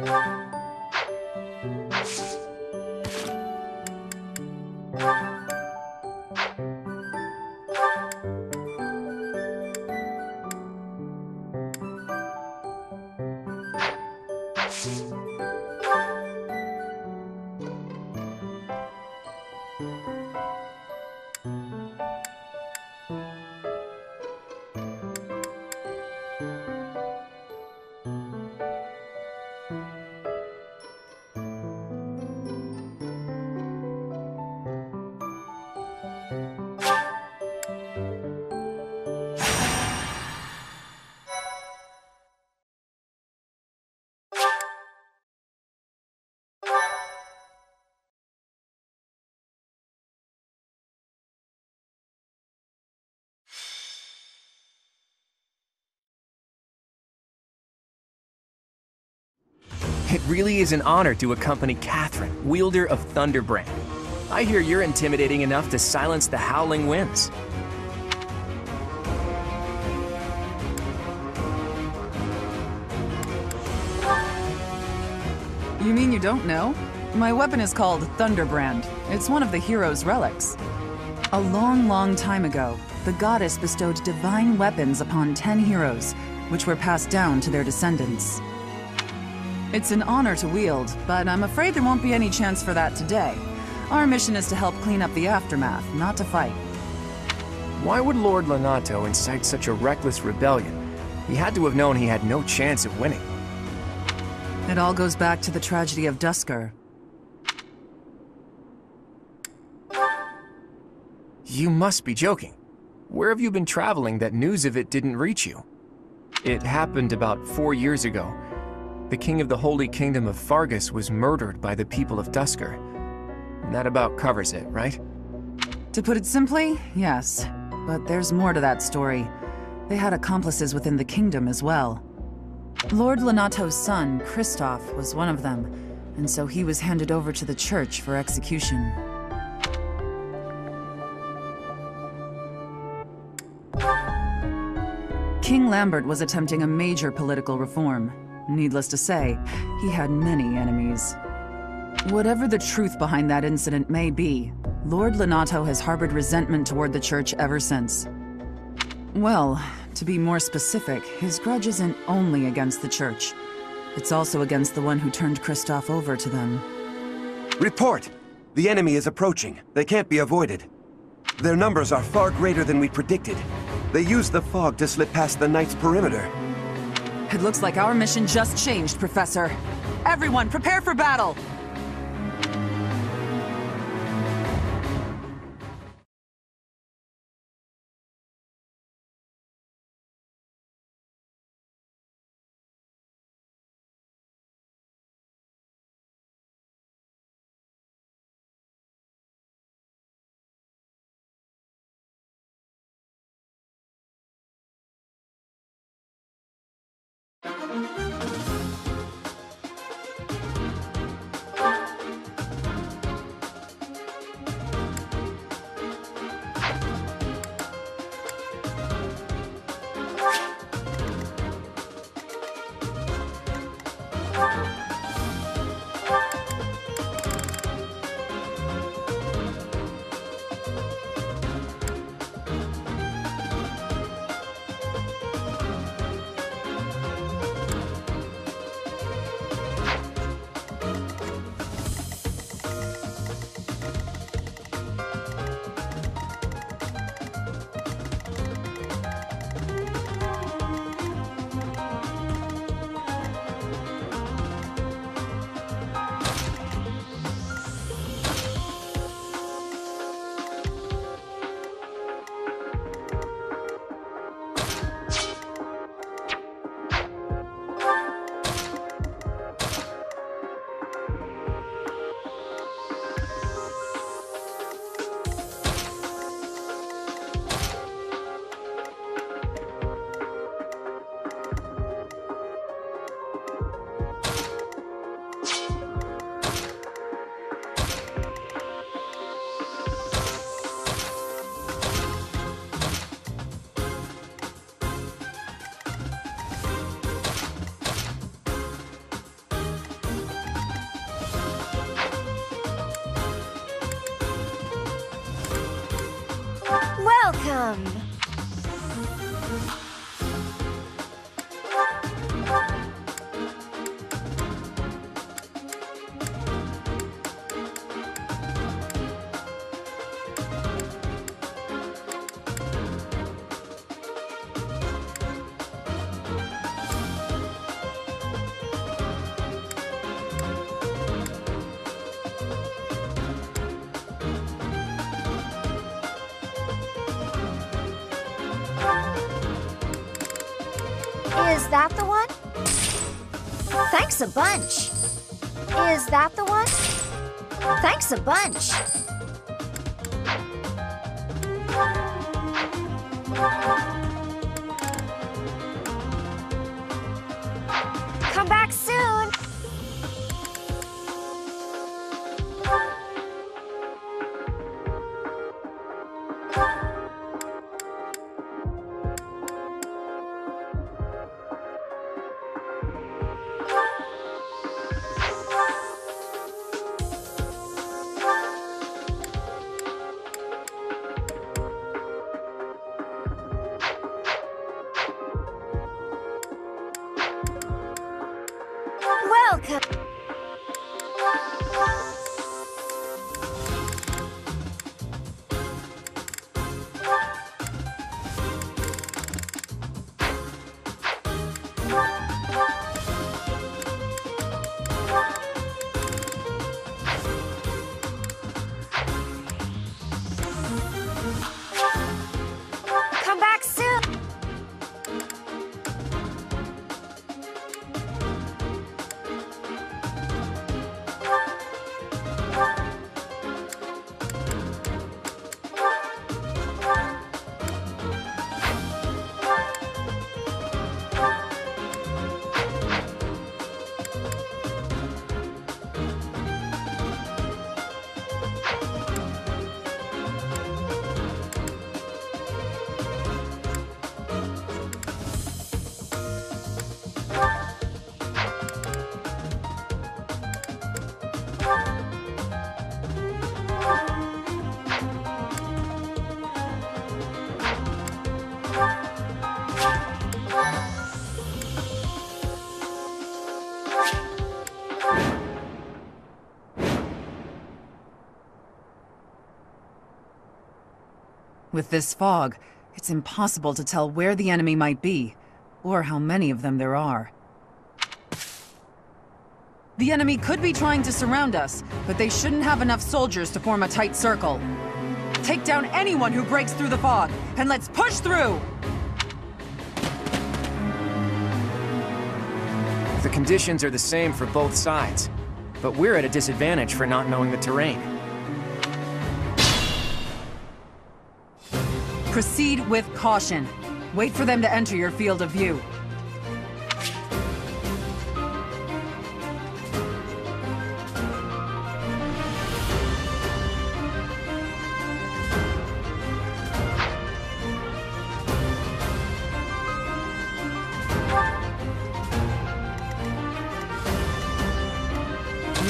Música It really is an honor to accompany Catherine, wielder of Thunderbrand. I hear you're intimidating enough to silence the howling winds. You mean you don't know? My weapon is called Thunderbrand. It's one of the hero's relics. A long, long time ago, the goddess bestowed divine weapons upon ten heroes, which were passed down to their descendants. It's an honor to wield, but I'm afraid there won't be any chance for that today. Our mission is to help clean up the aftermath, not to fight. Why would Lord Lonato incite such a reckless rebellion? He had to have known he had no chance of winning. It all goes back to the tragedy of Duscur. You must be joking. Where have you been traveling that news of it didn't reach you? It happened about four years ago. The king of the Holy Kingdom of Faerghus was murdered by the people of Duscur. That about covers it, right? To put it simply, yes. But there's more to that story. They had accomplices within the kingdom as well. Lord Lonato's son, Christophe, was one of them, and so he was handed over to the church for execution. King Lambert was attempting a major political reform. Needless to say, he had many enemies. Whatever the truth behind that incident may be, Lord Lonato has harbored resentment toward the church ever since. Well, to be more specific, his grudge isn't only against the church. It's also against the one who turned Christophe over to them. Report! The enemy is approaching. They can't be avoided. Their numbers are far greater than we predicted. They used the fog to slip past the Knight's perimeter. It looks like our mission just changed, Professor. Everyone, prepare for battle! Welcome! Bunch. Is that the one? Thanks a bunch. With this fog, it's impossible to tell where the enemy might be, or how many of them there are. The enemy could be trying to surround us, but they shouldn't have enough soldiers to form a tight circle. Take down anyone who breaks through the fog, and let's push through! The conditions are the same for both sides, but we're at a disadvantage for not knowing the terrain. Proceed with caution. Wait for them to enter your field of view.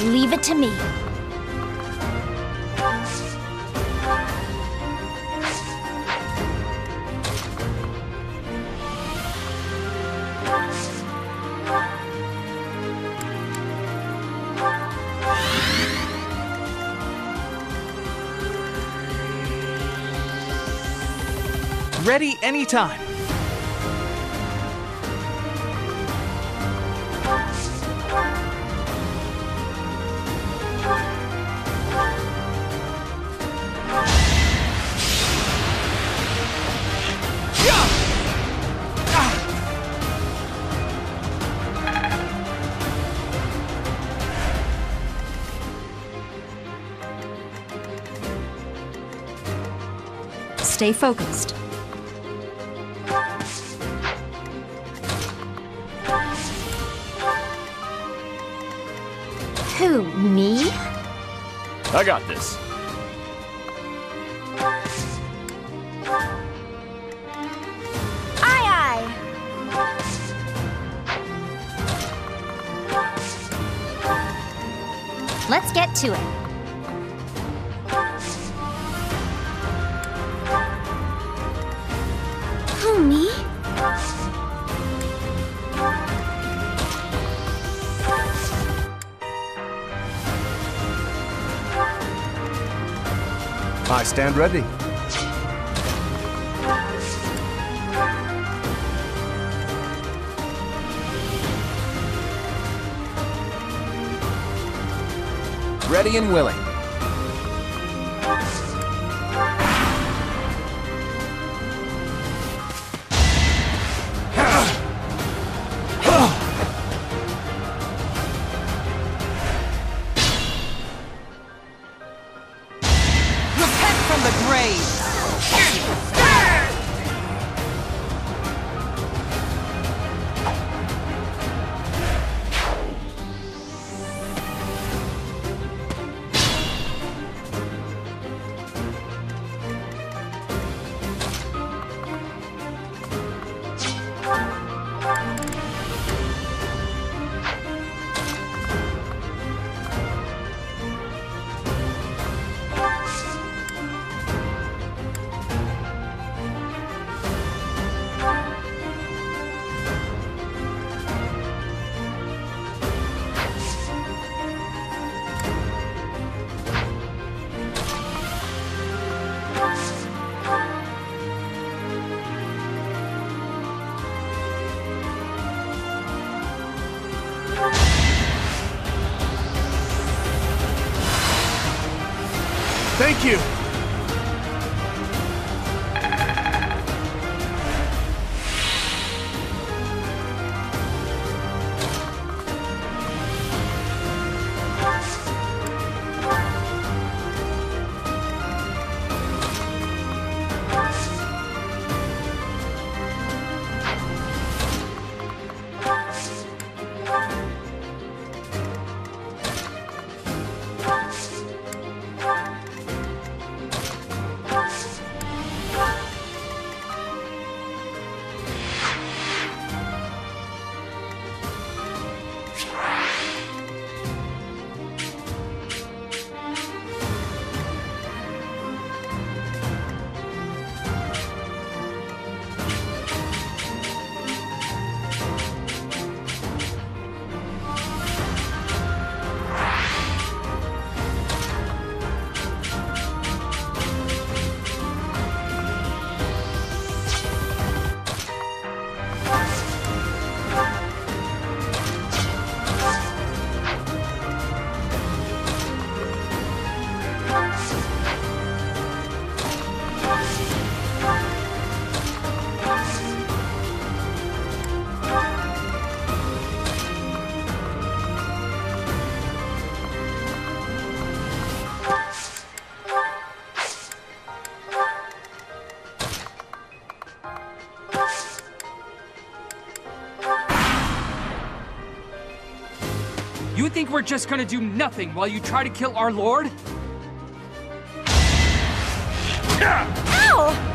Leave it to me. Ready anytime. Stay focused. I got this. I stand ready. Ready and willing. Think we're just gonna do nothing while you try to kill our lord? Ow!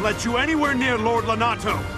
Won't let you anywhere near Lord Lonato!